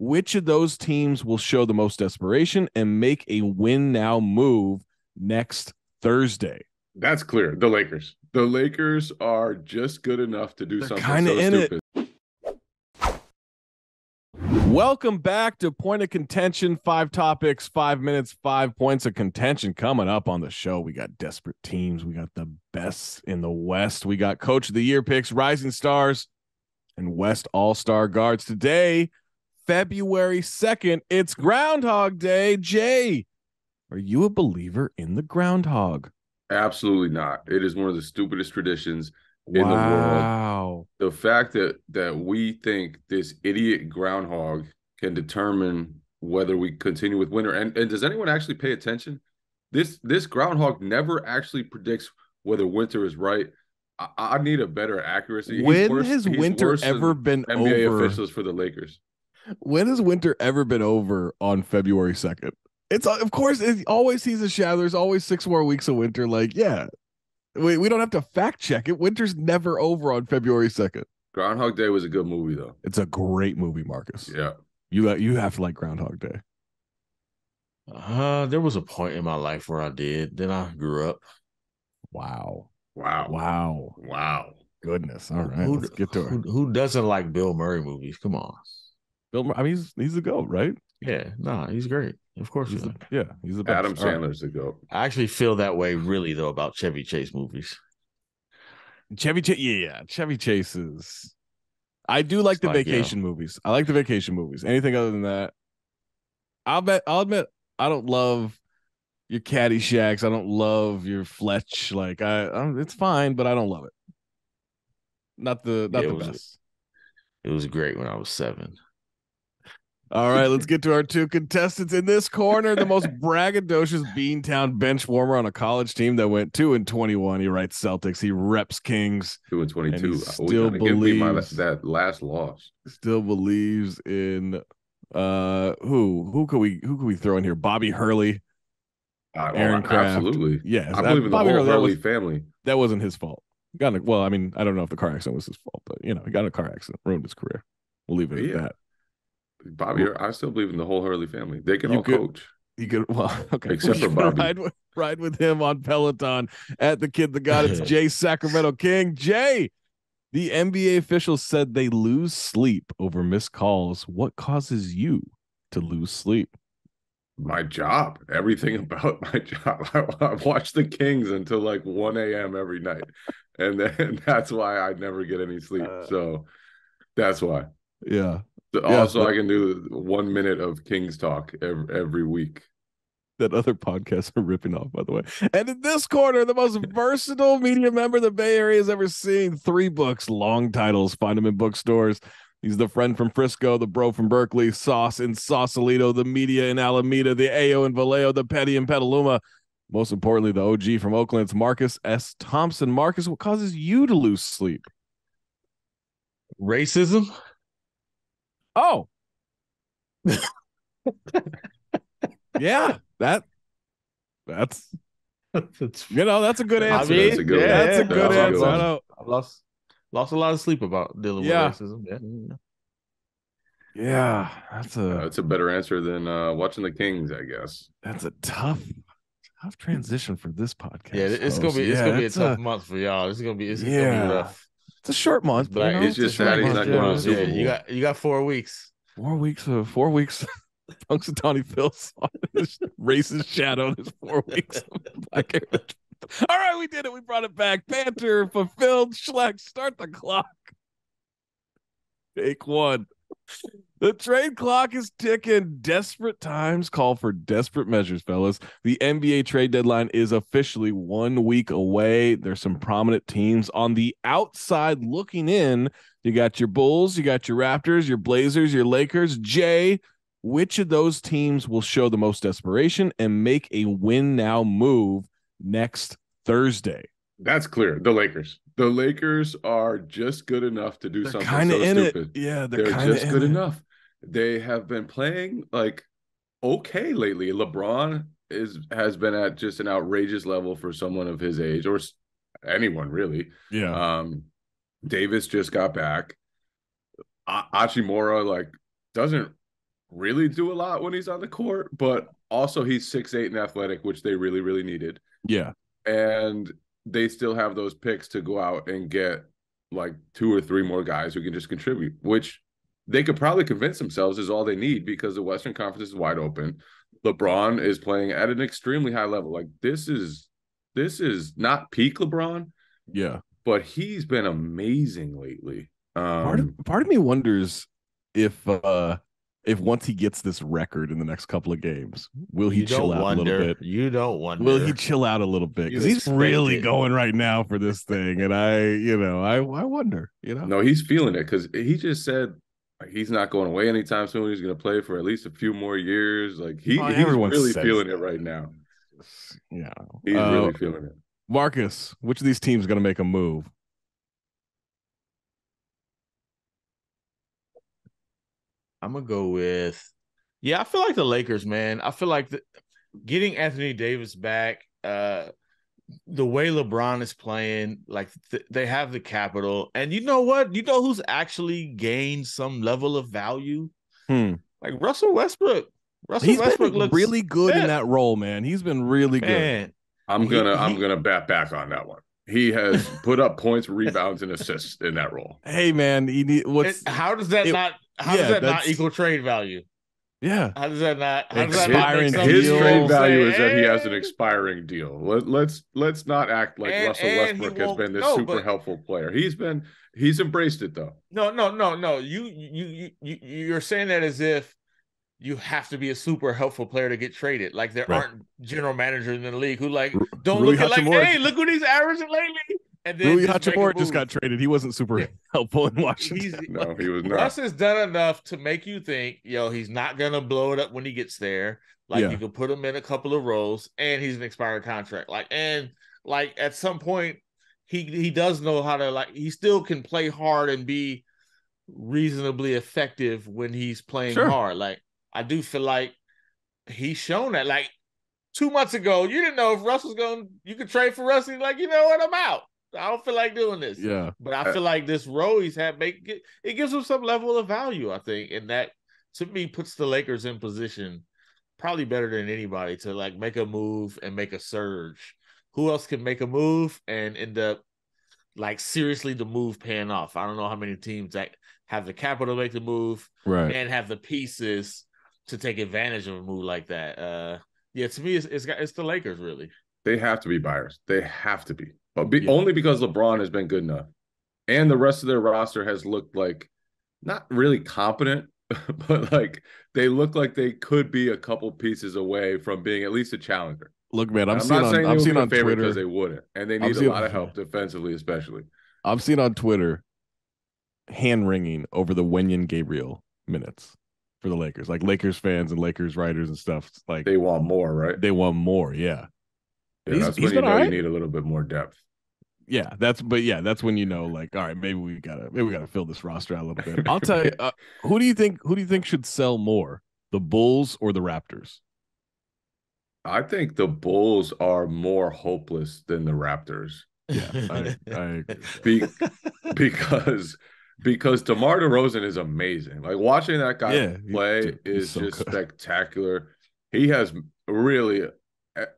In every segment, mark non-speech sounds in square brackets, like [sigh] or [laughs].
which of those teams will show the most desperation and make a win now move next Thursday? That's clear. The Lakers. The Lakers are just good enough to do They're something so in it. stupid. Welcome back to Point of Contention. Five topics, five minutes, five points of contention coming up on the show. We got desperate teams. We got the best in the West. We got Coach of the Year picks, Rising Stars, and West All Star guards. Today, February 2nd, it's Groundhog Day. Jay, are you a believer in the groundhog? Absolutely not. It is one of the stupidest traditions in the world. wow. The fact that that we think this idiot groundhog can determine whether we continue with winter. And, and does anyone actually pay attention? This this groundhog never actually predicts whether winter is right. I, I need a better accuracy. When worse- has winter ever been NBA over? officials for the Lakers? When has winter ever been over on February 2nd? It's uh, of course it always sees a shadow. There's always six more weeks of winter. Like, yeah. We, we don't have to fact check it. Winter's never over on February 2nd. Groundhog Day was a good movie though. It's a great movie, Marcus. Yeah. You you have to like Groundhog Day. Uh, there was a point in my life where I did. Then I grew up. Wow. Wow. Wow. Wow. Goodness. All right. who, let's get to who, it. who doesn't like Bill Murray movies? Come on. Bill Murray, I mean, he's he's the goat, right? Yeah, nah, he's great. Of course, He's he's the, yeah, he's the best. Adam All right. Sandler's the goat. I actually feel that way, really, though, about Chevy Chase movies. Chevy Chase, yeah, yeah, Chevy Chase is. I do like It's the like, yeah. vacation movies. I like the vacation movies. Anything other than that, I'll bet. I'll admit, I don't love your Caddyshack. I don't love your Fletch. Like I, I it's fine, but I don't love it. Not the not Yeah, the it was- best. It was great when I was seven. All right, let's get to our two contestants in this corner. The most braggadocious Beantown bench warmer on a college team that went two and twenty-one. He writes Celtics. He reps Kings. Two and twenty-two. he still me my, believes- that last loss. still believes in uh who who could we who could we throw in here bobby hurley I- Aaron Craft. absolutely. yes I that- believe in the Bobby whole Hurley was, family. that wasn't his fault got in a, well i mean i don't know if the car accident was his fault but you know he got in a car accident ruined his career we'll leave it Yeah. at that Bobby, I still believe in the whole Hurley family. They can You all could- coach. you could [laughs] well okay Except We for Bobby. ride with, ride with him on peloton at the kid the god it's [laughs] jay sacramento king jay the nba officials said they lose sleep over missed calls what causes you to lose sleep My job, everything [laughs] about my job. I, I watch the Kings until like 1 a.m. every night. And then that's why I never get any sleep. Uh, so that's why. yeah So yeah, also, but- I can do one minute of Kings talk every, every week. that other podcasts are ripping off, by the way. And in this corner, the most [laughs] versatile media member the Bay Area has ever seen. Three books, long titles. Find them in bookstores. He's the friend from Frisco, the bro from Berkeley, Sauce in Sausalito, the media in Alameda, the AO in Vallejo, the Petty in Petaluma. Most importantly, the OG from Oakland. It's Marcus S. Thompson. Marcus, what causes you to lose sleep? Racism? Oh. [laughs] yeah, that that's That's- you know, that's a good I answer. mean, That's a good yeah. That's a yeah, good That's a good answer. good. I have lost lost a lot of sleep about dealing Yeah. with racism. Yeah. Yeah, that's Uh, a it's a better answer than uh, watching the Kings, I guess. that's a tough tough transition for this podcast. Yeah, it's gonna be it's Yeah, gonna be a it's tough month for y'all. It's gonna be it's gonna be rough. It's a short month, But you know? it's just a short sad he's not yeah. going to the Yeah, you got you got four weeks. four weeks of four weeks. Punxsutawney Phil's on this racist shadow. There's four weeks of black hair. All right, we did it. We brought it back. Banter fulfilled. Schleck, start the clock. Take one. [laughs] The trade clock is ticking. Desperate times call for desperate measures, fellas. The NBA trade deadline is officially one week away. There's some prominent teams on the outside looking in. You got your Bulls, you got your Raptors, your Blazers, your Lakers. Jay, which of those teams will show the most desperation and make a win now move next Thursday? That's clear. The Lakers. The Lakers are just good enough to do They're something so stupid. it. Yeah, they're, They're, just good enough. They have been playing like okay lately. LeBron is has been at just an outrageous level for someone of his age, or anyone really. Yeah. Um, Davis just got back. A- Hachimura like doesn't really do a lot when he's on the court, but also he's six eight and athletic, which they really, really needed. Yeah. And they still have those picks to go out and get like two or three more guys who can just contribute, which they could probably convince themselves is all they need because the Western Conference is wide open. LeBron is playing at an extremely high level. Like this is this is not peak LeBron, Yeah. but he's been amazing lately. Um, Part of part of me wonders if uh if once he gets this record in the next couple of games, will he you chill out wonder. a little bit? You don't wonder. Will he chill out a little bit? Because he's really it. going right now for this thing. And I, you know, I I wonder, you know. No, he's feeling it because he just said like, he's not going away anytime soon. He's going to play for at least a few more years. Like he, Well, he's really feeling that. it right now. Yeah. He's Uh, really feeling it. Marcus, which of these teams is gonna make a move? I'm gonna go with. Yeah, I feel like the Lakers, man. I feel like the, getting Anthony Davis back, uh, the way LeBron is playing, like th- they have the capital, and you know what? You know who's actually gained some level of value? Hmm. Like Russell Westbrook. Russell He's Westbrook been looks really good in that role, man. He's been really good. man. I'm gonna I'm he- gonna bat back on that one. He has put up points, rebounds, and assists in that role. Hey, man, he need what's It- how does that it- not? How yeah, does that not equal trade value? yeah. How does that not? How does that His, not make Expiring some his deal. trade value say, is that he has an expiring deal. Let, let's let's not act like And- Russell and Westbrook has been this no, super but- helpful player. He's been he's embraced it though. No, no, no, no. You you you you you're saying that as if you have to be a super helpful player to get traded. Like there Right. aren't general managers in the league who like don't Rui look at like, hey, look what he's averaging lately. And then Rui just just got traded. He wasn't super helpful in Washington. [laughs] No, he was not. Russ has done enough to make you think, yo, he's not gonna blow it up when he gets there. Like Yeah. you can put him in a couple of roles, and he's an expired contract. Like and like at some point, he he does know how to like. He still can play hard and be reasonably effective when he's playing Sure. hard. Like I do feel like he's shown that. Like two months ago, you didn't know if Russ was going. To, you could trade for Russell. He's like, you know what, I'm out. I don't feel like doing this. Yeah. But I feel like this role he's had make it, it gives him some level of value, I think, and that to me puts the Lakers in position probably better than anybody to like make a move and make a surge. Who else can make a move and end up like seriously the move paying off? I don't know how many teams that have the capital to make the move Right. and have the pieces to take advantage of a move like that. Uh yeah, to me it's it's, got, it's the Lakers really. They have to be buyers. They have to be. But be, Yeah. only because LeBron has been good enough. And the rest of their roster has looked like not really competent, [laughs] but like they look like they could be a couple pieces away from being at least a challenger. Look, man, I'm, I'm, seeing not on saying I'm they seeing on be a favorite because they wouldn't. And they I'm need a seeing- lot of [laughs] help defensively, especially. I'm seeing on Twitter hand wringing over the Wenyen Gabriel minutes for the Lakers. Like Lakers fans and Lakers writers and stuff. Like They want more, right? they want more. Yeah. Yeah, He's- that's he's when you know alright. you need a little bit more depth. Yeah, that's but yeah, that's when you know, like, all right, maybe we gotta maybe we gotta fill this roster out a little bit. [laughs] I'll tell you, uh, who do you think who do you think should sell more, the Bulls or the Raptors? I think the Bulls are more hopeless than the Raptors. Yeah, I, I [laughs] agree. Be- because because DeMar DeRozan is amazing. Like watching that guy Yeah, play he's is so just good. spectacular. He has really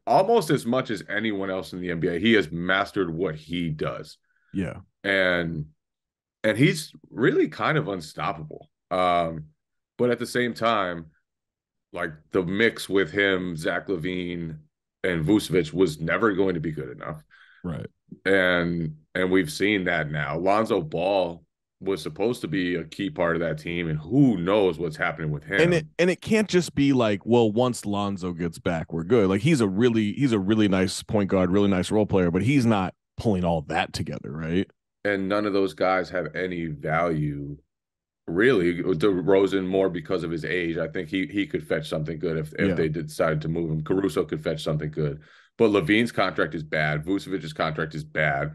almost as much as anyone else in the NBA. He has mastered what he does. yeah, and and he's really kind of unstoppable. Um, but at the same time, like the mix with him, Zach LaVine, and Vucevic was never going to be good enough. right. And and we've seen that now. Lonzo Ball was supposed to be a key part of that team, and who knows what's happening with him. And it and it can't just be like, well, once Lonzo gets back, we're good. Like he's a really he's a really nice point guard, really nice role player, but he's not pulling all that together, right? and none of those guys have any value really DeRozan more because of his age I think he he could fetch something good if, if Yeah. they decided to move him Caruso could fetch something good but LaVine's contract is bad Vucevic's contract is bad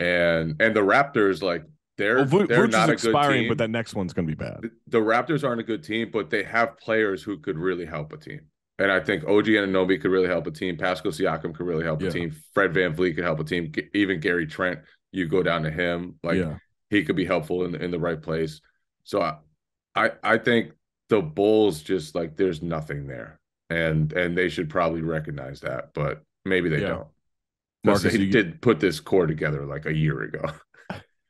and and the Raptors like they're Well, they're Vooch not is expiring, but that next one's gonna be bad. the, the Raptors aren't a good team but they have players who could really help a team and I think OG and Anunoby could really help a team Pascal Siakam could really help Yeah. a team Fred VanVleet could help a team even Gary Trent you go down to him like yeah. he could be helpful in the, in the right place. So I, I I think the Bulls just like there's nothing there, and and they should probably recognize that, but maybe they Yeah. don't. Marcus, they did put this core together like a year ago. [laughs]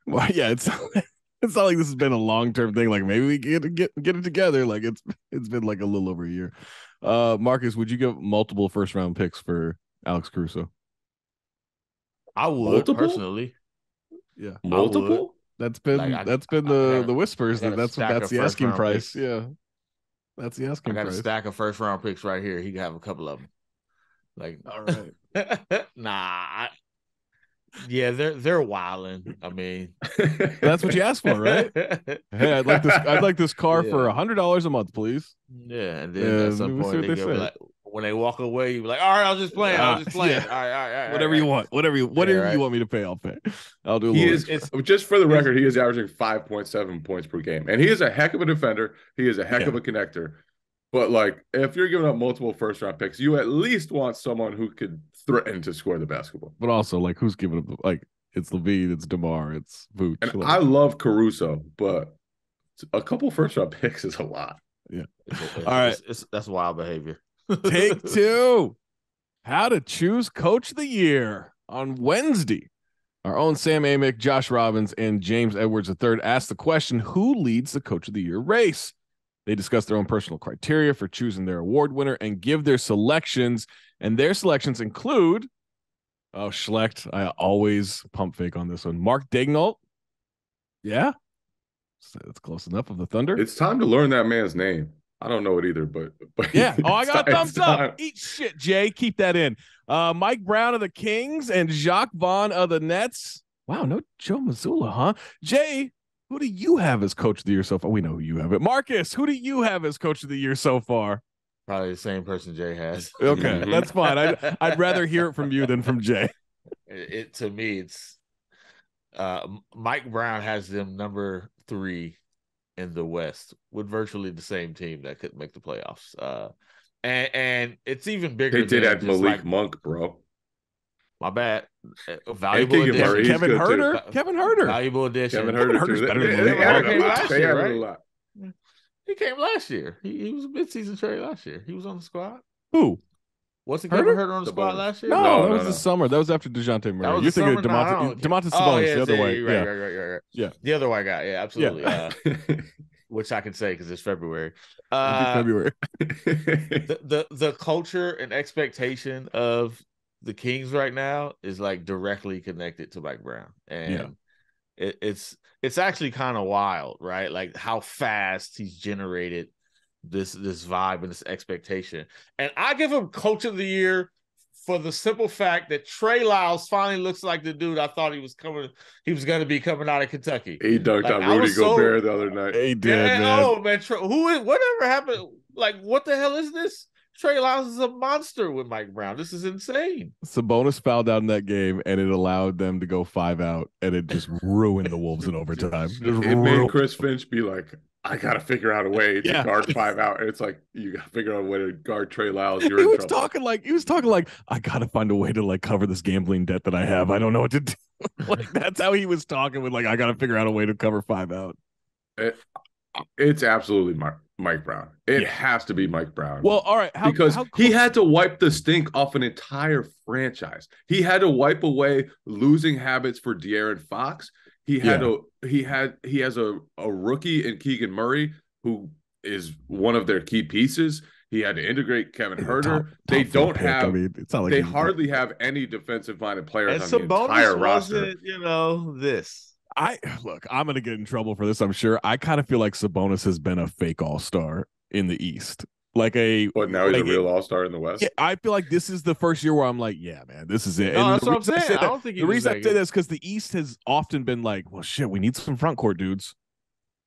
Well, [laughs] yeah, it's [laughs] it's not like this has been a long term thing. Like maybe we get get get it together. Like it's it's been like a little over a year. Uh, Marcus, would you give multiple first round picks for Alex Caruso? I would Multiple? personally. Yeah, Multiple? that's been Like, I- that's been the got- the whispers that that's that's the asking price. picks. Yeah, that's the I asking got a price. stack of first round picks right here. He can have a couple of them. Like, All right. [laughs] nah. I, yeah, they're they're wilding. I mean, [laughs] That's what you asked for, right? [laughs] Hey, I'd like this. I'd like this car for a hundred dollars a month, please. Yeah, and then Yeah, at some point they, they go like, when they walk away, you be like, "All right, I'll just playing. I was Ah, just playing. yeah. All right, all right, all right, Whatever all you want, whatever you whatever right. you want me to pay, I'll pay. I'll do. A he is It's- just for the record, he is averaging 5.7 points per game. And he is a heck of a defender. He is a heck Yeah. of a connector. But like if you're giving up multiple first round picks, you at least want someone who could threaten to score the basketball. but also like who's giving up? the- Like it's LaVine, it's Demar, it's Vooch. And like- I love Caruso, but a couple first round [laughs] picks is a lot. It's- it's- All right. it's- it's- that's wild behavior. [laughs] Take two. How to choose coach of the year on Wednesday. Our own Sam Amick, Josh Robbins, and James Edwards III asked the question Who leads the coach of the year race? They discuss their own personal criteria for choosing their award winner and give their selections. And their selections include oh, Schlecht. I always pump fake on this one. Mark Daigneault. Yeah. That's close enough of the Thunder. It's time to learn that man's name. I don't know it either, but, but Yeah. Oh, I got a thumbs up. Eat shit, Jay. Keep that in. Uh, Mike Brown of the Kings and Jacques Vaughn of the Nets. Wow, no Joe Mazzulla, huh? Jay, who do you have as coach of the year so far? We know who you have it. Marcus, who do you have as coach of the year so far? Probably the same person Jay has. [laughs] Okay, that's fine. I'd, I'd rather hear it from you than from Jay. it, it to me it's uh Mike Brown has them number three in the West with virtually the same team that couldn't make the playoffs. Uh and and it's even bigger. They did than add Malik like- Monk, bro. my bad. A valuable addition. Murray. He's Kevin. Huerter. Kevin Huerter. Valuable addition. Kevin Kevin Huerter, Huerter's better than they Malik added Monk. a lot. Last They year, added a right? lot. He came last year. He, he was a mid-season trade last year. He was on the squad. Who? Wasn't Huerter? Kevin Huerter on the, The squad Bonus. last year? No, No, that no, was no. the summer. That was after Dejounte Murray. You're thinking summer? No, I DeMonte, don't- DeMonte Oh, yeah, the other yeah, way. Right, yeah. right, right, right, right. Yeah. The other white guy. Yeah, absolutely. Uh, [laughs] which I can say because it's February. Uh, February. [laughs] the, the the culture and expectation of the Kings right now is like directly connected to Mike Brown, and Yeah. it, it's it's actually kind of wild, right? Like how fast he's generated this this vibe and this expectation. And I give him Coach of the Year for the simple fact that Trey Lyles finally looks like the dude I thought he was coming. He was going to be coming out of Kentucky. he dunked Like, on Rudy was so- Gobert the other night. He did, Yeah, man. Oh man, Trey, who is whatever happened? Like, what the hell is this? Trey Lyles is a monster with Mike Brown. This is insane. Sabonis fouled out in that game, and it allowed them to go five out, and it just ruined the Wolves in [laughs] overtime. Just It made Chris Finch be like, I gotta figure out a way to [laughs] Yeah. guard five out. And it's like you gotta figure out a way to guard Trey Lyles. [laughs] You're in was trouble. talking like he was talking like I gotta find a way to like cover this gambling debt that I have. I don't know what to do. like that's how he was talking with like I gotta figure out a way to cover five out. It, It's absolutely Mike, Mike Brown. It Yeah. has to be Mike Brown. Well, all right, how, because how he had to wipe the stink off an entire franchise. He had to wipe away losing habits for De'Aaron Fox. He had Yeah. a he had he has a, a rookie in Keegan Murray who is one of their key pieces. He had to integrate Kevin Top- Huerter. they don't pick. have I mean, it's not like they he's- hardly have any defensive minded players And on the entire Sabonis roster. you know, this. I [sighs] look. I'm gonna get in trouble for this. I'm sure. I kind of feel like Sabonis has been a fake All Star in the East, like a. But now he's like a real all star in the West. Yeah, I feel like this is the first year where I'm like, yeah, man, this is it. No, that's the what I'm reason I saying. say I don't think the reason I say this because the East has often been like, well, shit, we need some front court dudes,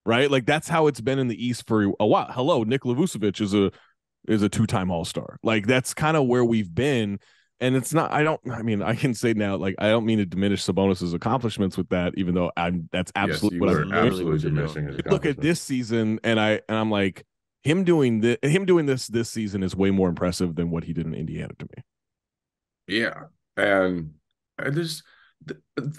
right? Like that's how it's been in the East for a while. Hello, Nick Vucevic is a is a two time All Star. Like that's kind of where we've been. And it's not. I don't. I mean, I can say now, like I don't mean to diminish Sabonis's accomplishments with that, even though I'm. That's absolutely yes, what I'm absolutely what you're diminishing doing. his look at this season and I and I'm like him doing this him doing this this season is way more impressive than what he did in Indiana to me. Yeah, and and there's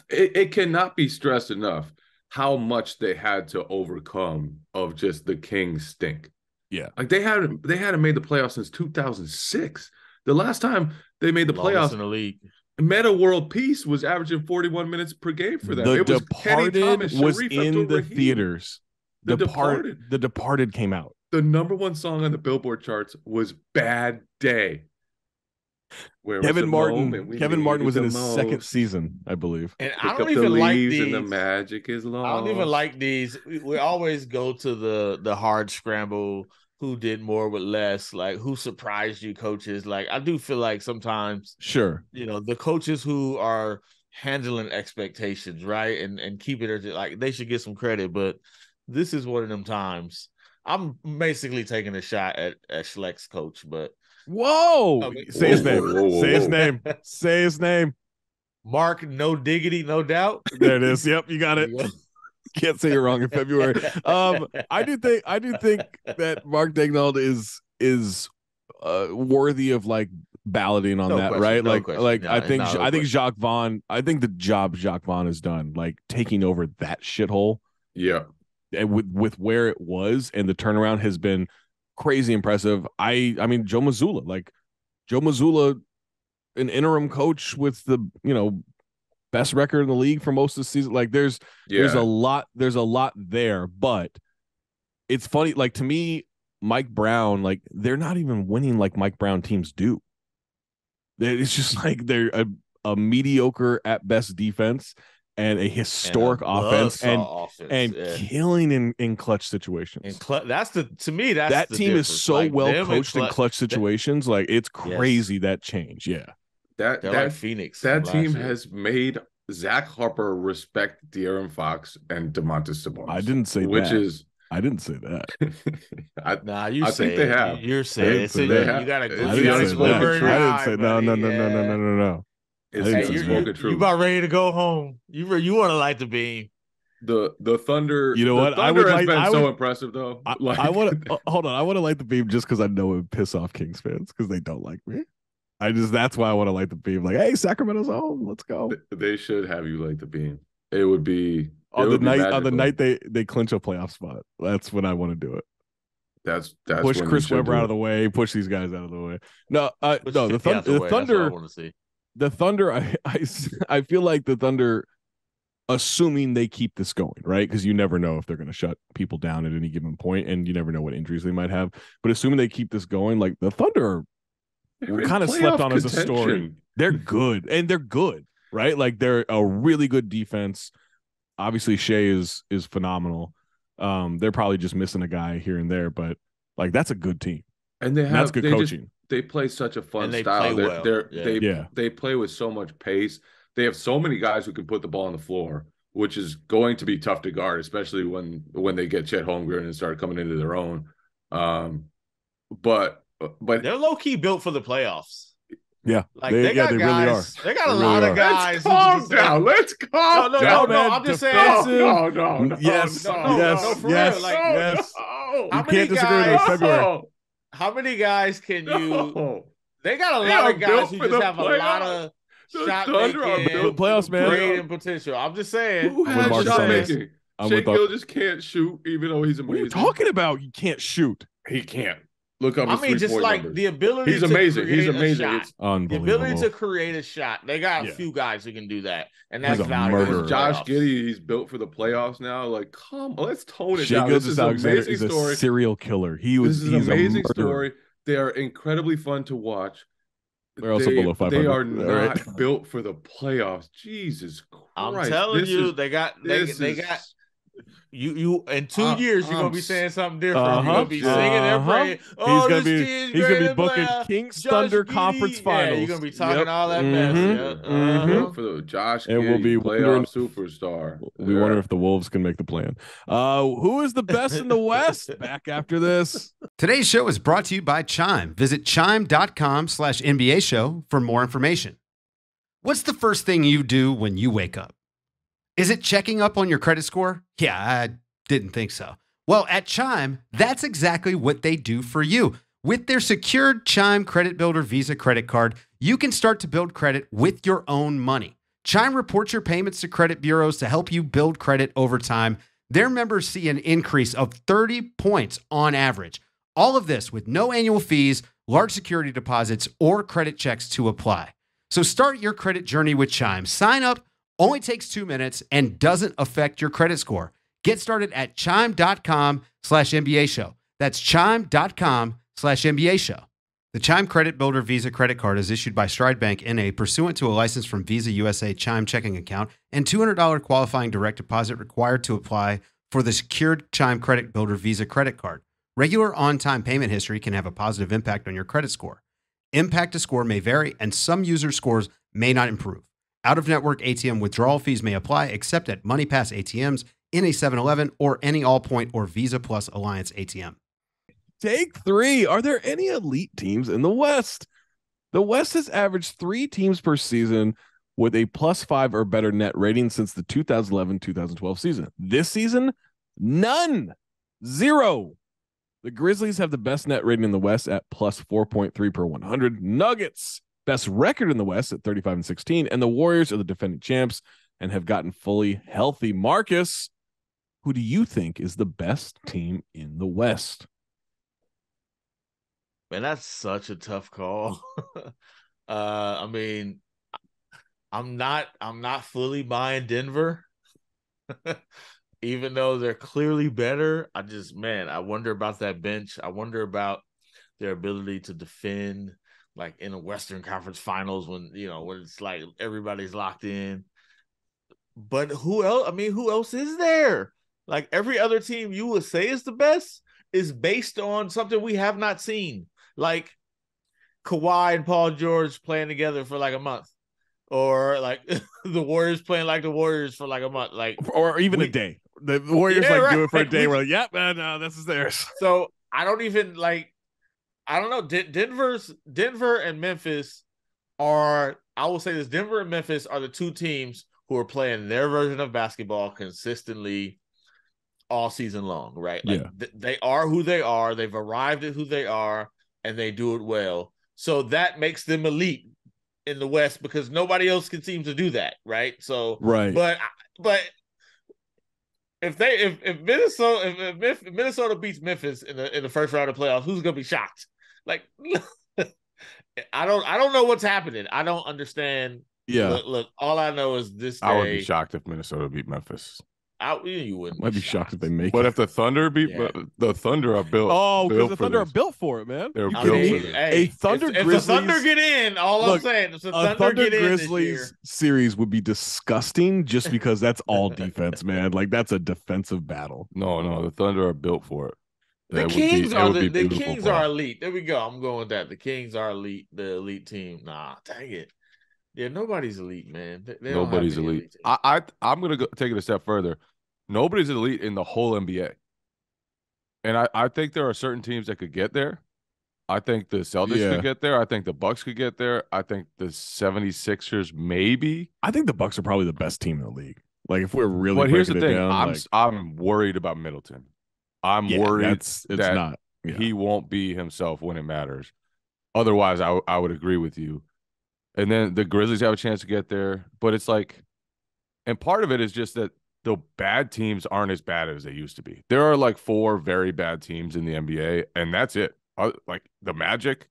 it, it cannot be stressed enough how much they had to overcome of just the Kings stink. Yeah. Like they hadn't they hadn't made the playoffs since 2006. The last time they made the Longest playoffs, in the league. Meta World Peace was averaging 41 minutes per game for them. The it was Kenny Departed Thomas, was in the Abdul-Rahim. theaters. The Depart- Departed. The Departed came out. The number one song on the Billboard charts was "Bad Day." Where Kevin the Martin. Kevin Martin was in his the second season, I believe. And Pick I don't the even like these. and the magic is lost. I don't even like these. We, we always go to the the hard scramble. Who did more with less? Like who surprised you, coaches? Like I do feel like sometimes Sure. you know the coaches who are handling expectations right and and keeping it like they should get some credit. But this is one of them times. I'm basically taking a shot at at Schleck's coach, but Whoa. I mean- Say his name. whoa, whoa, Say his name. [laughs] Say his name. Mark, no diggity, no doubt. There it is. Yep, you got There it. [laughs] [laughs] Can't say you're wrong in February. Um, I do think I do think that Mark Daigneault is is uh, worthy of like balloting on No that, question, right? no like question. like No, I think I think question. Jacques Vaughn. I think the job Jacques Vaughn has done, like taking over that shithole, Yeah, and with with where it was, and the turnaround has been crazy impressive. I I mean Joe Mazzulla, like Joe Mazzulla, an interim coach with the you know best record in the league for most of the season. Like there's yeah. there's a lot there's a lot there but it's funny like to me mike brown like they're not even winning like mike brown teams do it's just [laughs] like they're a, a mediocre at best defense and a And a historic offense and offense, and yeah. killing in in clutch situations And cl- that's the to me that's that team is so Like, well them and coached in clutch situations like it's Yes. crazy that change yeah that They're that like Phoenix. That team year. has made Zach Harper respect De'Aaron Fox and Domantas Sabonis. I didn't say which that. is I didn't say that. [laughs] I, nah, you I say think it. they have. You're saying it. So they you, have. you gotta. I didn't say, no, no, no, no, no, no, no, no. It's, hey, it's you're, You about ready to go home. You re, you want to light the beam. The the thunder. You know what? I would like, been I would, so impressive though. I, like, I want to [laughs] uh, hold on. I want to light the beam just because I know it would piss off Kings fans because they don't like me. I just that's why I want to light the beam. Like, hey, Sacramento's home. Let's go. they should have you light the beam. It would be On the night on the night they they clinch a playoff spot. That's when I want to do it. That's that's push Chris Webber out of the way. Push these guys out of the way. No, uh, no. The, Kenny thun- the the way. That's I want to see. The Thunder. I, I s- I feel like the Thunder, assuming they keep this going, right? Because you never know if they're going to shut people down at any given point, and you never know what injuries they might have. But assuming they keep this going, like the Thunder are They're we kinda slept playoff on as a story. they're good and they're good right like they're a really good defense obviously Shai is is phenomenal um they're probably just missing a guy here and there but like that's a good team And they and have that's good they just- coaching they play such a fun And they style. play They're, well. they're Yeah. they Yeah. they play with so much pace. They have so many guys who can put the ball on the floor, which is going to be tough to guard, especially when when they get Chet Holmgren and start coming into their own. Um, but but They're low key built for the playoffs. yeah Like they, they, yeah got they guys. really are They got a They lot really of guys. let's calm just- down. Let's calm No, no, down. no, no. I'm just saying. No, no, no, no. Yes, no, no, yes, no, for real, yes, like, yes. no. How You many can't disagree with guys- February. How many guys can you? No. They got a They lot of guys who just the have a lot playoffs. of The shot Thunder are making, built Playoffs, for the man. creating potential. I'm just saying. Who has Marcus shot Smart. making? I'm Shai with Ar- can't shoot, even though he's what are amazing. you talking about you can't shoot He can't. Look up I mean, just like numbers. the ability. He's to amazing. He's create a amazing. shot. It's, The ability to create a shot. They got a Yeah. few guys who can do that, and that's valuable. in murderer. Josh playoffs. Giddy, he's built for the playoffs now. Like, come on, let's tone it Shai down. This is an Alexander amazing is a story. serial killer he was This is an he's a amazing murderer. story. They are incredibly fun to watch. They're also they, below they 500, are all not right? built for the playoffs. Jesus Christ! I'm telling this you, is- they got they, this they is- got you you in 2 Uh, years you're I'm gonna be saying something different. Uh-huh, You're gonna be singing and uh-huh. praying. he's Oh, gonna this be team's he's gonna be booking and. Kings Josh Thunder Giddey. conference Yeah, finals you're gonna be talking Yep. all that Mhm. mess. Yeah. Mhm. Uh-huh. Built for the Josh And we'll Giddey, be wondering- playoff superstar. we Yeah. wonder if the wolves can make the plan uh who is the best in the [laughs] west back after this Today's show is brought to you by Chime. Visit chime.com slash NBA show for more information. What's the first thing you do when you wake up? Is it checking up on your credit score? Yeah, I didn't think so. Well, at Chime, that's exactly what they do for you. With their secured Chime Credit Builder Visa credit card, you can start to build credit with your own money. Chime reports your payments to credit bureaus to help you build credit over time. Their members see an increase of 30 points on average All of this with no annual fees, large security deposits, or credit checks to apply. So start your credit journey with Chime. Sign up only takes two minutes and doesn't affect your credit score. Get started at chime.com slash NBA show. That's chime.com slash NBA show. The Chime Credit Builder Visa credit card is issued by Stride Bank NA pursuant to a license from Visa USA Chime checking account and $200 qualifying direct deposit required to apply for the secured Chime Credit Builder Visa credit card. Regular on time payment history can have a positive impact on your credit score. Impact to score may vary, and some user scores may not improve. Out of network ATM withdrawal fees may apply except at MoneyPass ATMs, in a 7 Eleven, or any Allpoint or Visa Plus Alliance ATM. Take three. Are there any elite teams in the West? The West has averaged three teams per season with a plus five or better net rating since the 2011 2012 season. This season, none, zero. The Grizzlies have the best net rating in the West at plus 4.3 per 100. Nuggets, best record in the West at 35 and 16. And the Warriors are the defending champs and have gotten fully healthy. Marcus, who do you think is the best team in the West? Man, that's such a tough call. [laughs] uh, I mean, I'm not I'm not fully buying Denver. [laughs] Even though they're clearly better, I just man, I wonder about that bench. I wonder about their ability to defend like in the Western Conference Finals when you know when it's like everybody's locked in. But who else? I mean, who else is there? Like every other team you would say is the best is based on something we have not seen like Kawhi and Paul George playing together for like a month, or like [laughs] the Warriors playing like the Warriors for like a month, like or even we, a day. The Warriors Yeah, like right. do it for a Like, day. [laughs] we- We're like, yep, man, no, this is theirs. So I don't even like. I don't know. Den- Denver's Denver and Memphis are. I will say this: Denver and Memphis are the two teams who are playing their version of basketball consistently all season long. Right? Like, Yeah. th- they are who they are. They've arrived at who they are, and they do it well. So that makes them elite in the West because nobody else can seem to do that. Right? So Right. but but if they if if Minnesota if, if if Minnesota beats Memphis in the in the first round of playoffs, who's gonna be shocked? Like [laughs] I don't I don't know what's happening. I don't understand. yeah. Look, look all I know is this day. I would be shocked if Minnesota beat Memphis. I, you wouldn't. Might be shocked if they make But it. if the Thunder beat Yeah. the Thunder are built. Oh, because the for Thunder are built for it, man. They're You built mean, for eat this. hey, a Thunder if, if the Thunder get in, all Look, I'm saying, if the Thunder, Thunder get in this year, Grizzlies series would be disgusting just [laughs] because that's all defense, man. Like that's a defensive battle. No, no, the Thunder are built for it. The That would be- Kings are the, the Kings for are elite. There we go. I'm going with that. The Kings are elite, the elite team. Nah, dang it. Yeah, nobody's elite, man. They- they Nobody's any elite. I, I I'm gonna go, take it a step further. Nobody's elite in the whole NBA, and I I think there are certain teams that could get there. I think the Celtics Yeah. could get there. I think the Bucks could get there. I think the 76ers maybe. I think the Bucks are probably the best team in the league. Like if we're really but here's the it thing: down, I'm like, s- I'm worried about Middleton. I'm yeah, worried it's that not. Yeah. he won't be himself when it matters. Otherwise, I I would agree with you. And then the Grizzlies have a chance to get there, but it's like, and part of it is just that the bad teams aren't as bad as they used to be. There are like four very bad teams in the NBA, and that's it. Uh, Like the Magic,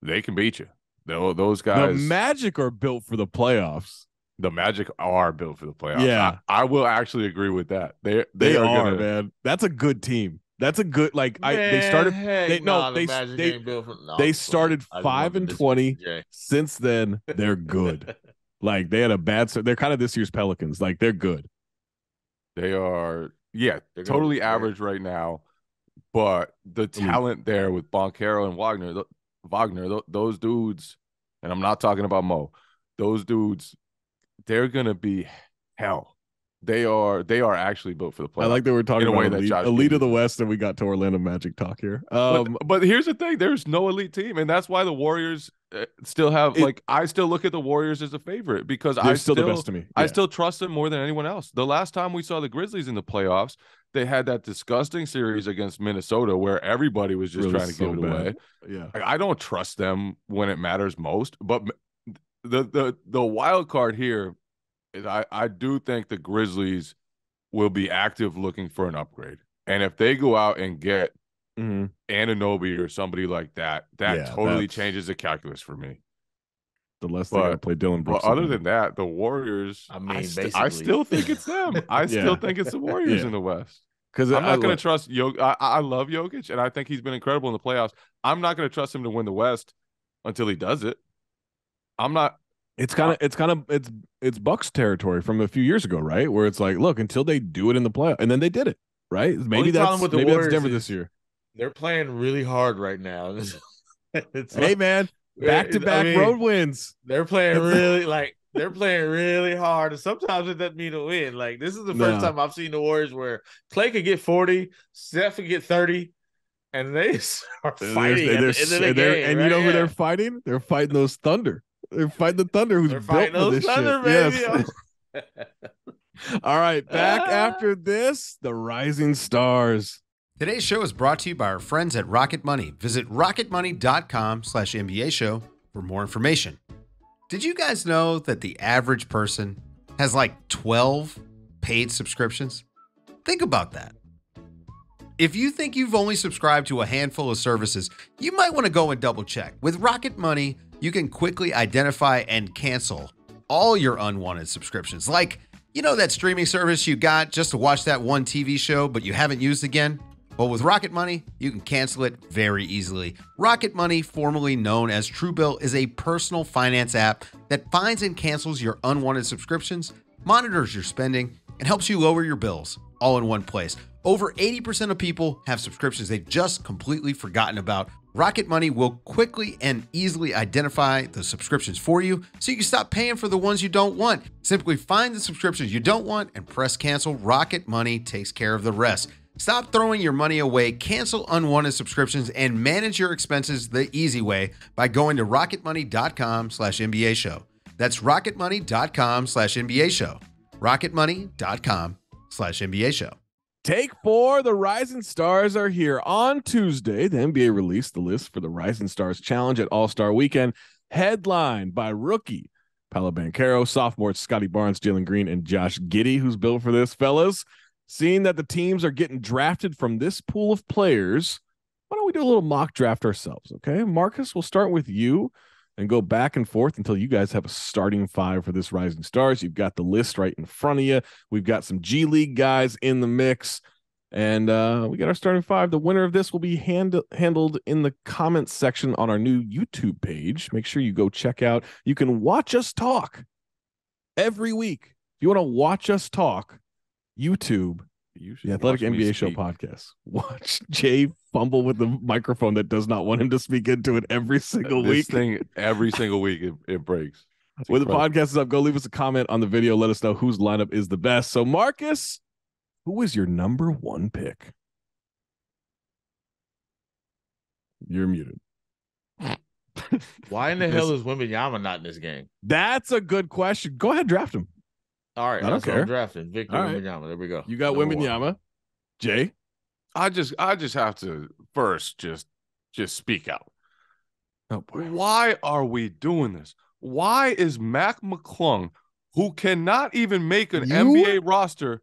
they can beat you. Tho- Those the guys, Magic are built for the playoffs. The Magic are built for the playoffs. Yeah. I, I will actually agree with that. They They, they, are, are, gonna, man. That's a good team. That's a good like I they started they- no, nah, they- Magic they- built for- no, they started sorry. I just five and 20. disagree, since then they're good. [laughs] like they had a bad start. They're kind of this year's Pelicans. Like they're good. They are, yeah, They're totally be great. average right now. But the talent there with Banchero and Wagner, th- Wagner, th- those dudes, and I'm not talking about Mo, those dudes, they're gonna be hell. They are, they are actually built for the playoffs. I like that we're talking in about elite, elite of the West, and we got to Orlando Magic talk here. But, Um, but here's the thing: there's no elite team, and that's why the Warriors uh, still have It- like I still look at the Warriors as a favorite because I still, still the best to me. I still trust them more than anyone else. The last time we saw the Grizzlies in the playoffs, they had that disgusting series against Minnesota where everybody was just Really trying to so give it bad. away. yeah. Like, I don't trust them when it matters most. But the the the wild card here is I I do think the Grizzlies will be active looking for an upgrade. And if they go out and get Mhm. Anunoby or somebody like that, that Yeah, totally that's- changes the calculus for me. The less they But- got to play Dillon Brooks. But other than that, the Warriors, I mean, st- I still think it's them. [laughs] I still think it's the [laughs] Warriors Yeah. in the West. because I'm not going to trust Yo. I, I love Jokic, and I think he's been incredible in the playoffs. I'm not going to trust him to win the West until he does it. I'm not. It's kind of it's kind of it's it's Bucks territory from a few years ago, right? Where it's like, look, until they do it in the play, and then they did it, right? Maybe that's maybe that's Warriors Denver is- this year. They're playing really hard right now. [laughs] it's Hey man, back to back road wins. They're playing really like they're playing really hard, and sometimes it doesn't mean a win. Like this is the first time I've seen the Warriors where Clay could get forty, Steph could get thirty, and they [laughs] are fighting they're- at the the and game. and you know who Yeah. they're fighting? They're fighting those Thunder. They're fighting the Thunder, who's They're built fighting for this Thunder, shit. baby. Yes. [laughs] All right, back Ah. after this, the Rising Stars. Today's show is brought to you by our friends at Rocket Money. Visit rocketmoney.com slash NBA show for more information. Did you guys know that the average person has like 12 paid subscriptions? Think about that. If you think you've only subscribed to a handful of services, you might want to go and double check. With Rocket Money, you can quickly identify and cancel all your unwanted subscriptions. Like, you know that streaming service you got just to watch that one TV show but you haven't used again? Well, with Rocket Money, you can cancel it very easily. Rocket Money, formerly known as Truebill, is a personal finance app that finds and cancels your unwanted subscriptions, monitors your spending, and helps you lower your bills all in one place. Over 80% of people have subscriptions they've just completely forgotten about. Rocket Money will quickly and easily identify the subscriptions for you so you can stop paying for the ones you don't want. Simply find the subscriptions you don't want and press cancel. Rocket Money takes care of the rest. Stop throwing your money away, cancel unwanted subscriptions, and manage your expenses the easy way by going to rocketmoney.com slash NBA show. That's rocketmoney.com slash NBA show. rocketmoney.com slash NBA show. Take four. The Rising Stars are here. On Tuesday, the NBA released the list for the Rising Stars Challenge at All Star Weekend, headlined by rookie Paolo Banchero, sophomore Scottie Barnes, Jalen Green, and Josh Giddey, who's built for this, fellas. Seeing that the teams are getting drafted from this pool of players, why don't we do a little mock draft ourselves? Okay. Marcus, we'll start with you and go back and forth until you guys have a starting five for this Rising Stars. You've got the list right in front of you. We've got some G League guys in the mix, and uh, we got our starting five. The winner of this will be hand- handled in the comments section on our new YouTube page. Make sure you go check out. You can watch us talk every week. If you want to watch us talk, YouTube, You should the Athletic NBA Show podcast. [laughs] Watch Jay fumble with the microphone that does not want him to speak into it every uh, single This week. thing [laughs] every single week it, it breaks. It's When the podcast is up, go leave us a comment on the video. Let us know whose lineup is the best. So, Marcus, who is your number one pick? You're muted. Why in the [laughs] This- hell is Wembanyama not in this game? That's a good question. Go ahead, draft him. All right, I don't that's what care. I'm drafting Victor All right. Wimbenyama. There we go. You got Number one. Jay. I just I just have to first just just speak out. Oh boy. Why are we doing this? Why is Mac McClung, who cannot even make an You? NBA roster,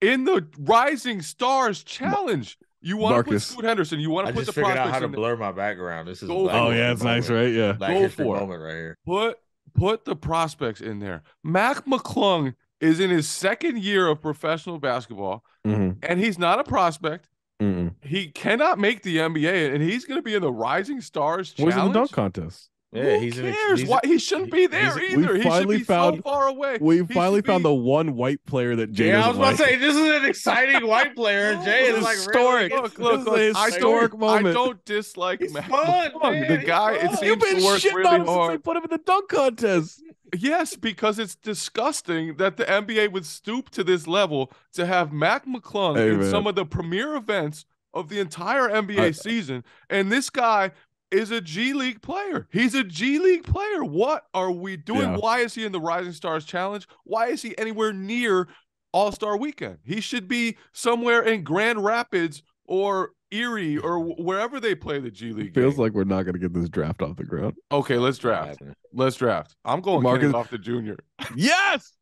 in the Rising Stars Challenge? You want to put Marcus. Scoot Henderson? You want I to put just the figured out prospects how to in there? blur my background. This is Go Black for Oh yeah, it's nice, right? Yeah. Black Go for it. moment right here. Put put the prospects in there. Mac McClung is in his second year of professional basketball, Mhm. and he's not a prospect. Mm-mm. He cannot make the NBA, and he's going to be in the Rising Stars Where's in Challenge. the dunk contest? Yeah, Who he's an ex- cares? he's- Why he shouldn't be there either. we he should finally be found- so far away. We finally found be- the one white player that Jay Yeah, I was about like. to say this is an exciting white player. and [laughs] Jay This is is like historic. Really Look, look, This look! is a I historic don't, moment. I don't dislike He's Mac fun, man. The He's guy, fun. it You've seems been to work really on him since hard. put him in the dunk contest. Yes, because it's disgusting that the NBA would stoop to this level to have Mac McClung Hey, in man. some of the premier events of the entire NBA I- season, and this guy is a G League player. He's a G League player. What are we doing? Yeah. Why is he in the Rising Stars Challenge? Why is he anywhere near All Star Weekend? He should be somewhere in Grand Rapids or Erie or wherever they play the G League. Feels game. like we're not going to get this draft off the ground. okay. Let's draft. Let's draft. I'm going Marcus- Marcus off the junior. Yes.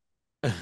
[laughs]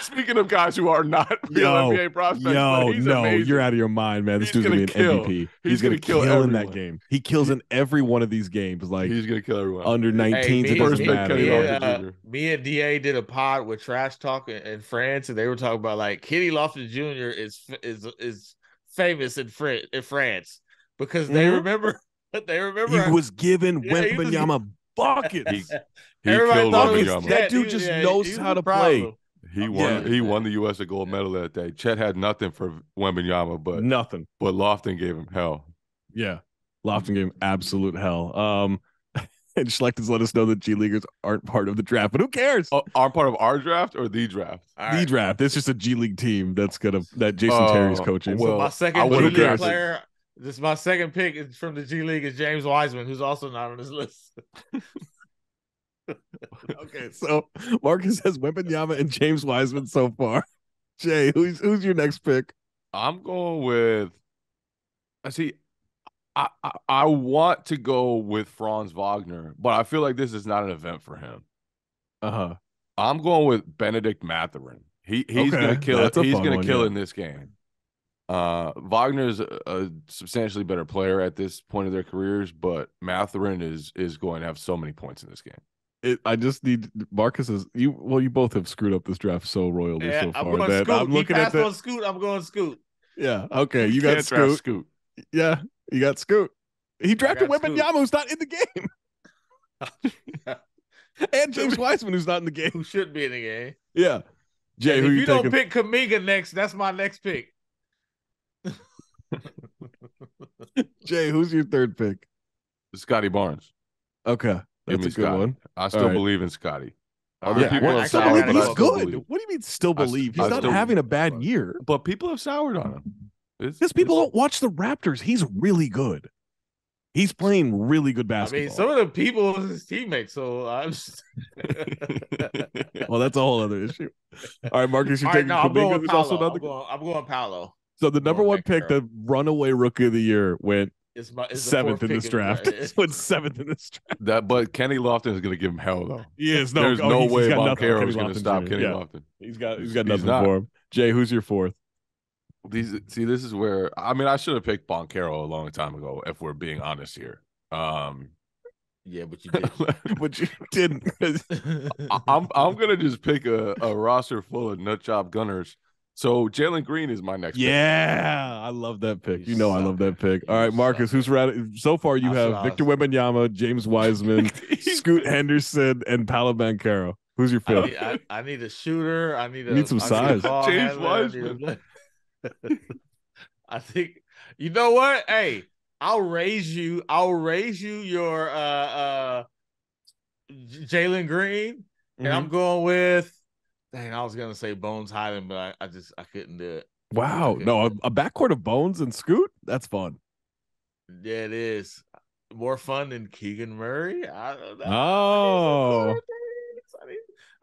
Speaking of guys who are not [laughs] real Yo, NBA prospects, but Yo, he's no, amazing. you're out of your mind, man. This He's dude's gonna, be gonna an kill. MVP. He's gonna, gonna kill kill in that game. He kills in every one of these games. Like He's gonna kill everyone. under 19s, Hey, me, First me, matter. Me, and, uh, me and Da did a pod with Trash Talk in, in France, and they were talking about like Kenny Lofton Jr. is is is famous in Fran- in France because they Mhm. remember [laughs] they remember he was given Yeah, he was- Wembanyama [laughs] buckets. He- He Everybody killed thought was Wembanyama. That dude just yeah, knows how a to play. Problem. He won. Yeah. He won the U.S. a gold medal that day. Chet had nothing for Wembanyama, but Nothing. but Lofton gave him hell. Yeah. Lofton gave him absolute hell. Um, [laughs] and Schleck's let us know that G Leaguers aren't part of the draft, but who cares? Oh, are part of our draft or the draft? All the right. draft. It's just a G League team that's gonna that Jason Oh, Terry's coaching. well, my second G League player. This is my second pick is from the G League is James Wiseman, who's also not on this list. [laughs] [laughs] okay, [laughs] so Marcus has Wembanyama and James Wiseman so far. [laughs] Jay, who's who's your next pick? I'm going with. I see. I, I I want to go with Franz Wagner, but I feel like this is not an event for him. Uh huh. I'm going with Bennedict Mathurin. He he's Okay, gonna kill it. that's He's gonna one, kill yeah. in this game. Uh, Wagner's a, a substantially better player at this point of their careers, but Matherin is is going to have so many points in this game. It, I just need Marcus is you. Well, you both have screwed up this draft so royally Yeah, so I'm far going that Scoot. I'm he looking at passed the. on Scoot. I'm going Scoot. Yeah. Okay. You You got can't draft Scoot. Scoot. Yeah. You got Scoot. He drafted got Scoot. Wembanyama, who's not in the game, [laughs] and James [laughs] Wiseman, who's not in the game. Who should be in the game? Yeah. Jay, And who if you, you, don't pick Kuminga next, that's my next pick. [laughs] Jay, who's your third pick? Scottie Barnes. Okay, Give that's a good Scottie. one. I still right. believe in Scottie. Other right, people have still soured, he's good. believe. What do you mean still believe? He's I not having a bad but- year. But people have soured on him. It's- Because people don't watch the Raptors. He's really good. He's playing really good basketball. I mean, some of the people was his teammates, so I'm just. [laughs] [laughs] well, that's a whole other issue. All right, Marcus, you're All right, taking no, I'm going Kuminga, with who's Paolo. also not I'm going, I'm going Paolo. So the number one pick, the runaway rookie of the year, went It's my it's the seventh in this pick draft. the- [laughs] went seventh in this draft. that, but Kenny Lofton is going to give him hell though. He is no. There's oh, no he's- he's way got nothing on is going to stop Jr. Kenny Yeah, Lofton. He's got he's got He's nothing not. for him. Jay, who's your fourth? These see, this is where I mean I should have picked Banchero a long time ago. If we're being honest here, um, Yeah, but you [laughs] did. but you didn't. 'cause- [laughs] I- I'm I'm gonna just pick a, a roster full of nut job gunners. So Jalen Green is my next. pick. yeah, I love that pick. You You know I love that pick. You All right, Marcus, sucker. who's rat- so far you That's have Victor was- Wembanyama, James Wiseman, [laughs] Scoot Henderson, and Paolo Banchero. Who's your I fifth? need, I, I need a shooter. I need a need some I size. a ball James handler, I need a- Wiseman. [laughs] I think you know what? Hey, I'll raise you. I'll raise you your uh uh Jalen Green, and Mm-hmm. I'm going with. Dang, I was gonna say Bones Hyland, but I, I just I couldn't do it. Wow, no, a, a backcourt of Bones and Scoot. That's fun. Yeah, it is more fun than Keegan Murray. I don't know. Oh.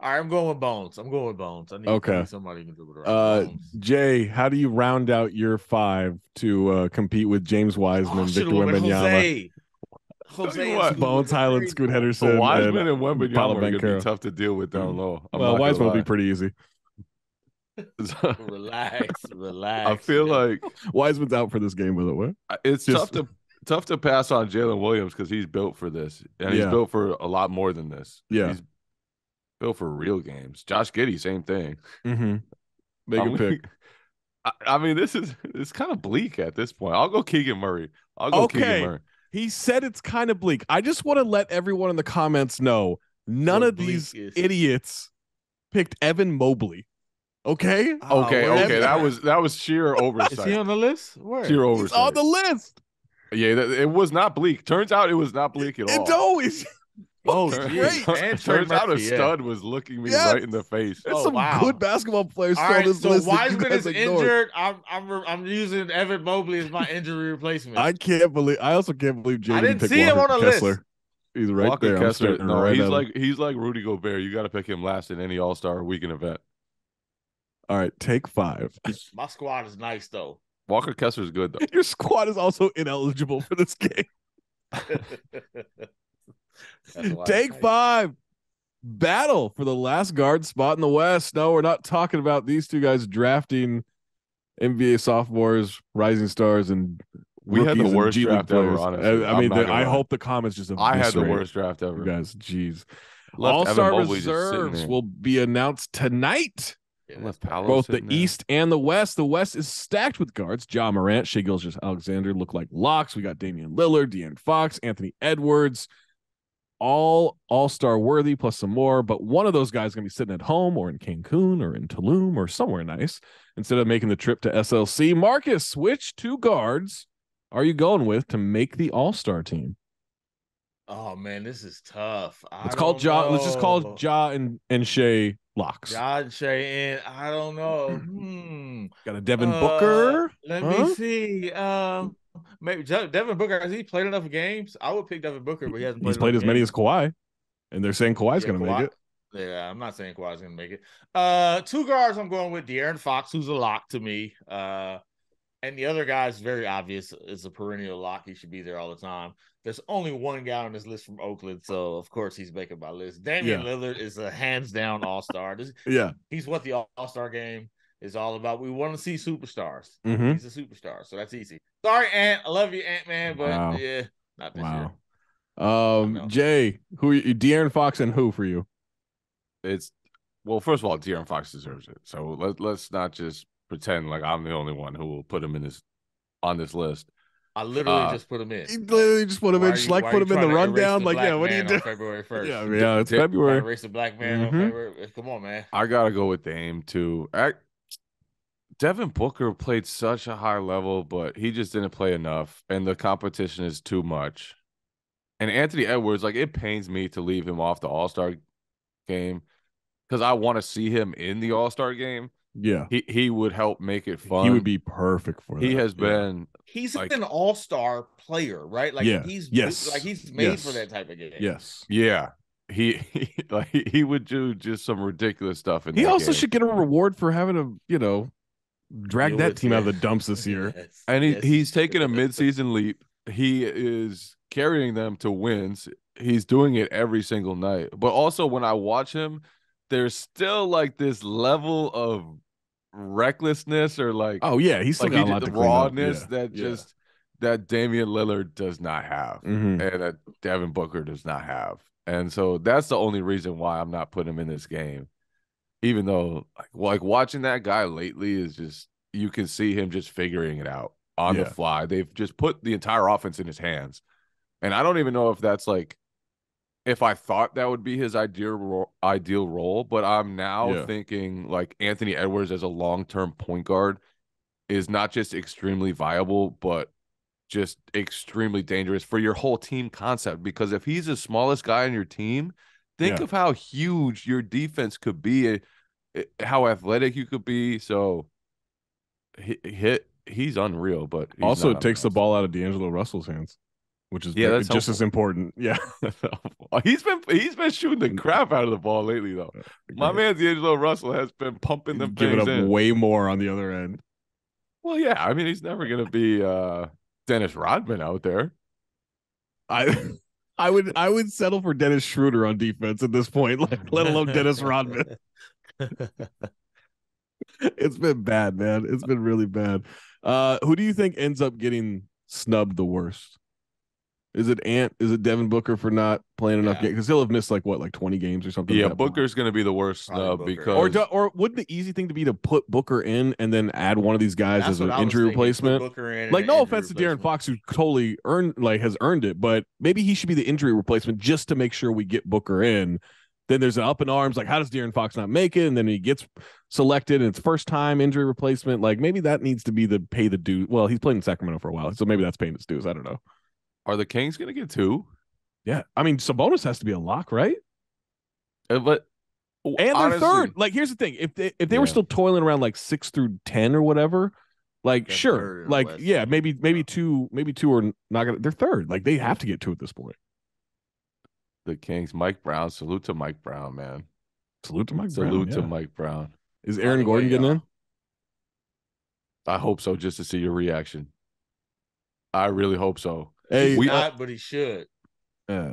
All right, I'm going with Bones. I'm going with Bones. I need, Okay. somebody who can dribble around. Uh, Jay, how do you round out your five to uh, compete with James Wiseman, Oh, Victor should've went with Wembanyama, Jose. Tell you what, Bones was Hyland, great. Scoot So Henderson, Wiseman and Paolo Wembanyama are going to be tough to deal with down low. I'm well, not Wiseman will be pretty easy. [laughs] [laughs] Relax, relax. I feel man. like Wiseman's out for this game, by the way. it's Just- tough to tough to pass on Jalen Williams because he's built for this, and he's built for a lot more than this. Yeah. he's built for real games. Josh Giddey, same thing. Mm-hmm. Make I'm- a pick. [laughs] I, I mean, this is it's kind of bleak at this point. I'll go Keegan Murray. I'll go Okay. Keegan Murray. He said it's kind of bleak. I just want to let everyone in the comments know none What of these is. idiots picked Evan Mobley. Okay? Oh, Okay, okay, he? that was that was sheer oversight. Is he on the list? Where? Sheer oversight. He's on the list. yeah, that, it was not bleak. Turns out it was not bleak at all. It's always Oh, Turns- great. And [laughs] Turns out a Murphy, yeah. stud was looking me Yes. right in the face. There's Oh, some wow. good basketball players All still on this so list. that you Wiseman is ignored. injured. I'm I'm I'm using Evan Mobley as my injury replacement. I can't believe. I also can't believe Jay I didn't didn't pick see him Walker on the list. He's right Walker there. I'm Kessler, no, right he's at him. like he's like Rudy Gobert. You got to pick him last in any All Star Weekend event. All right, take five. [laughs] my squad is nice though. Walker Kessler is good though. [laughs] Your squad is also ineligible for this game. That's why Take five. battle for the last guard spot in the West. No, we're not talking about these two guys drafting NBA sophomores, rising stars, and We had the rookies and worst G League draft ever, honestly. I, I mean, the, I hope the comments just. I had the worst draft you ever. guys. Jeez, Left All Evan Star Mobley reserves will be announced tonight. Yeah, Left that's Paolo Both the sitting there. East and the West. The West is stacked with guards. Ja Morant, Shai Gilgeous-Alexander look like locks. We got Damian Lillard, De'Aaron Fox, Anthony Edwards, all All Star worthy, plus some more. But one of those guys is going to be sitting at home or in Cancun or in Tulum or somewhere nice instead of making the trip to SLC. Marcus, which two guards are you going with to make the All Star team? Oh man, this is tough. I Let's call Ja. Let's just call know. Ja and and Shai locks. Ja Shai and I don't know. [clears throat] Hmm. Got a Devin Uh, Booker. Let Huh? me see. Um, maybe Devin Booker has he played enough games? I would pick Devin Booker, but he hasn't. He's played as many games. as Kawhi, and they're saying Kawhi's Yeah, going to Kawhi- make it. Yeah, I'm not saying Kawhi's gonna make it. Uh, two guards. I'm going with De'Aaron Fox, who's a lock to me. Uh, and the other guy is very obvious. Is a perennial lock. He should be there all the time. There's only one guy on this list from Oakland, so of course he's making my list. Damian Yeah. Lillard is a hands down All Star. Yeah. He's what the All Star game is all about. We want to see superstars. Mm-hmm. He's a superstar, so that's easy. Sorry, Ant. I love you, Ant Man, but Wow. yeah, not this year. Wow. Um. Jay, who are you, De'Aaron Fox and who for you? it's well, first of all, De'Aaron Fox deserves it. So let let's not just pretend like I'm the only one who will put him in this on this list. I literally Uh, just put him in. You literally just put him Why in, are you- Schleck put you him in the trying to erase rundown. the Like, yeah, what do you [laughs] man do? on February first. Yeah, yeah, it's Di- Trying to February. erase the black man on Mhm. February. Come on, man. I gotta go with Dame too. I, Devin Booker played such a high level, but he just didn't play enough, and the competition is too much. And Anthony Edwards, like it pains me to leave him off the All Star game because I want to see him in the All Star game. Yeah. He he would help make it fun. He would be perfect for that. He has Yeah. been He's Like- an all star player, right? Like Yeah. he's Yes. like he's made Yes. for that type of game. Yes. yeah. He, [laughs] he like he would do just some ridiculous stuff in He also game. should get a reward for having to, you know, drag Deal that with team out of the dumps this year. [laughs] Yes, and he, yes. he's taken a midseason leap. He is carrying them to wins. He's doing it every single night. But also when I watch him, there's still like this level of recklessness or like Oh yeah, he's still like got he a lot the clean rawness Yeah. that Yeah. just that Damian Lillard does not have Mhm. and that Devin Booker does not have. And so that's the only reason why I'm not putting him in this game. Even though like, like watching that guy lately is just you can see him just figuring it out on Yeah. the fly. They've just put the entire offense in his hands. And I don't even know if that's like if I thought that would be his ideal ideal role, but I'm now Yeah. thinking like Anthony Edwards as a long-term point guard is not just extremely viable, but just extremely dangerous for your whole team concept. Because if he's the smallest guy on your team, think Yeah. of how huge your defense could be, eh, how athletic you could be. So he, hit he's unreal, but he's Also, it takes the ball out of D'Angelo Russell's hands, which is Yeah, just as important. [laughs] Yeah. [laughs] he's been he's been shooting the crap out of the ball lately though. My man D'Angelo Russell has been pumping them giving up in. way more on the other end. Well, yeah, I mean he's never gonna be uh Dennis Rodman out there. I [laughs] I would I would settle for Dennis Schroeder on defense at this point, like let alone Dennis Rodman. It's been bad, man. It's been really bad. Uh who do you think ends up getting snubbed the worst? Is it Ant? Is it Devin Booker for not playing enough Yeah. games? Because he'll have missed like what, like 20 games or something. Yeah, like. Booker's gonna be the worst snub Booker. because Or do, or wouldn't the easy thing to be to put Booker in and then add one of these guys That's as an what I was injury replacement? Booker in like no offense to De'Aaron. Fox, who totally earned like has earned it, but maybe he should be the injury replacement just to make sure we get Booker in. Then there's an up in arms, like how does De'Aaron Fox not make it? And then he gets selected and it's first time injury replacement. Like maybe that needs to be the pay the due. Well, he's played in Sacramento for a while, so maybe that's paying his dues. I don't know. are the Kings gonna get two? Yeah, I mean Sabonis has to be a lock, right? Uh, But And they're honestly, third. Like here's the thing: if they if they were still toiling around like six through ten or whatever, like sure, third in the like yeah, maybe maybe two, maybe two are not gonna. They're third. Like they have to get two at this point. The Kings, Mike Brown, salute to Mike Brown, man. Salute to Mike Salute Brown. to yeah. Mike Brown. Is Aaron Gordon getting in? I hope so, just to see your reaction. I really hope so. Hey, He's we- not, but he should. uh,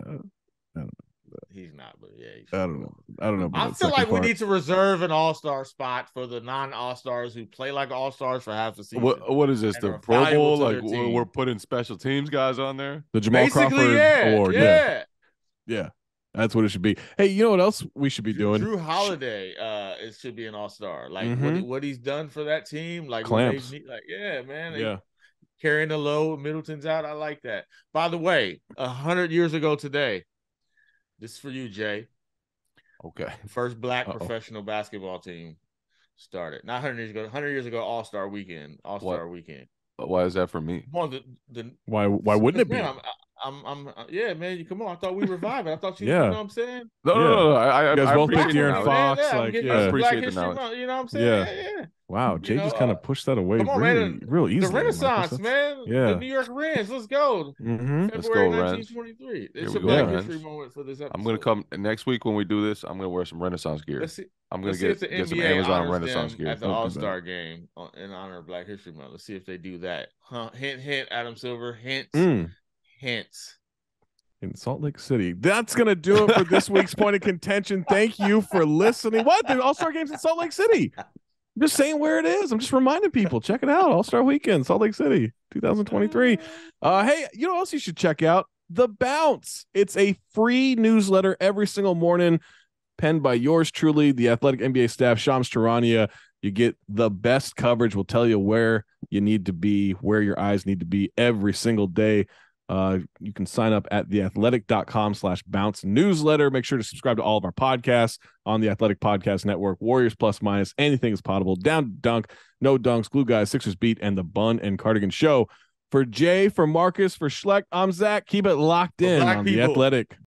He's not, but yeah. he I don't know. I don't know. I feel second like we need to reserve an All Star spot for the non All Stars who play like All Stars for half the season. What what is this? The are Pro Bowl? Like we're, we're putting special teams guys on there. the Jamal Basically, Crawford yeah, award. Yeah. yeah. Yeah, That's what it should be. Hey, you know what else we should be doing? Jrue Holiday, uh, it should be an All Star. Like what, Mhm. he- what he's done for that team, like what Clamps. they need- like yeah, man, Yeah. carrying the load. Middleton's out. I like that. By the way, a hundred years ago today, this is for you, Jay. Okay. First black Uh-oh. professional basketball team started. Not hundred years ago. Hundred years ago, All Star Weekend. All Star Weekend. Why is that for me? On, the, the Why? Why wouldn't it be? Man, I'm, I'm, I'm, uh, yeah, man. You come on. I thought we revived it. I thought you, Yeah. you know what I'm saying. No, no, Yeah. no, no. I, I, You guys I both picked appreciate De'Aaron. Fox, Man, yeah, like, yeah. you some Black Appreciate the History knowledge. Month, You know what I'm saying? Yeah. Yeah, yeah. Wow, Jay know, just kind uh, of pushed that away on, really, man, real easily. The Renaissance, man. Yeah. The New York Rens. Let's go. Mm-hmm. Let's go, Rens. 1923. Here It's we a go, Black History moment for this episode. I'm gonna come next week when we do this. I'm gonna wear some Renaissance gear. Let's see. I'm gonna get, get some Amazon Renaissance gear. at the All. Star game in honor of Black History Month. Let's see if they do that. Hint, hint. Adam Silver. Hint, Mm. Hints. in Salt Lake City. That's gonna do it for this week's point of contention. Thank you for listening. What? The All Star Games in Salt Lake City. I'm just saying where it is. I'm just reminding people. Check it out. All Star Weekend, Salt Lake City, 2023. Uh, hey, you know what else you should check out? The Bounce. It's a free newsletter every single morning, penned by yours truly, the athletic NBA staff, Shams Charania. You get the best coverage. We'll tell you where you need to be, where your eyes need to be every single day. Uh, you can sign up at theathletic.com slash bounce newsletter. Make sure to subscribe to all of our podcasts on the Athletic Podcast Network, Warriors Plus Minus, anything is potable, down dunk, no dunks, glue guys, Sixers beat, and the Bun and Cardigan Show. For Jay, for Marcus, for Schleck, I'm Zach. Keep it locked in on the. Athletic.